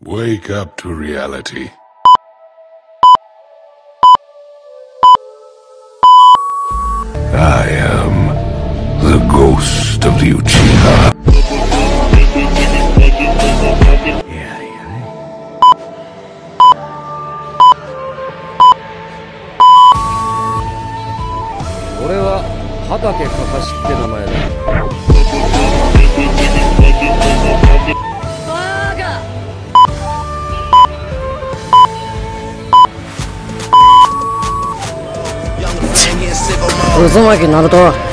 Wake up to reality. I am the ghost of the Uchiha.「俺は畑かかしって名前だ」 渦巻きナルト。